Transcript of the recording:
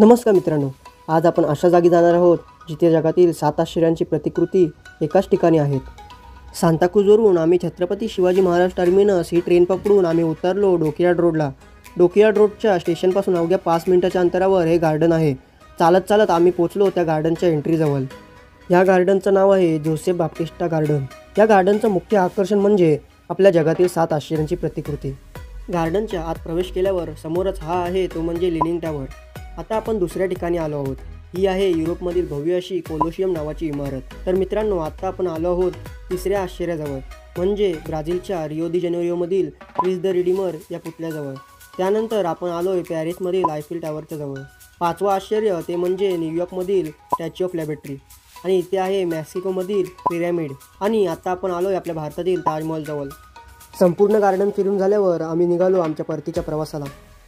नमस्कार मित्रांनो आज आपण अशा जागी जाणार आहोत जिथे जगातील सात आश्चर्यांची प्रतिकृती एकाच ठिकाणी आहेत. सांताक्रूजवरून आम्ही छत्रपती शिवाजी महाराज टर्मिनस ही ट्रेन पकडून आम्ही उतरलो डोकियार्ड रोडला. डोकियार्ड रोडच्या स्टेशनपासून अवघ्या पाच मिनिटाच्या अंतरावर हे गार्डन आहे. चालत चालत आम्ही पोचलो त्या गार्डनच्या एंट्रीजवळ या गार्डनचं नाव आहे जोसेफ बाप्टिस्टा गार्डन. या गार्डनचं मुख्य आकर्षण म्हणजे आपल्या जगातील सात आश्चर्यांची प्रतिकृती. गार्डनच्या आत प्रवेश केल्यावर समोरच हा आहे तो म्हणजे लिनिंग टॉवर. आता आपण दुसऱ्या ठिकाणी आलो आहोत. ही आहे युरोपमधील भव्य अशी कोलोशियम नावाची इमारत. तर मित्रांनो आता आपण आलो आहोत तिसऱ्या आश्चर्याजवळ. म्हणजे ब्राझीलच्या रिओ दी जेनेरिओमधील क्रिस द रिडीमर या पुतल्याजवळ त्यानंतर आपण आलोय पॅरिसमधील आयफिल टॉवरच्या जवळ. पाचवं आश्चर्य ते म्हणजे न्यूयॉर्कमधील स्टॅच्यू ऑफ लॅबेटरी आणि इथे आहे मेक्सिकोमधील पिरॅमिड. आणि आता आपण आलोय आपल्या भारतातील ताजमहलजवळ. संपूर्ण गार्डन फिरून झाल्यावर आम्ही निघालो आमच्या परतीच्या प्रवासाला.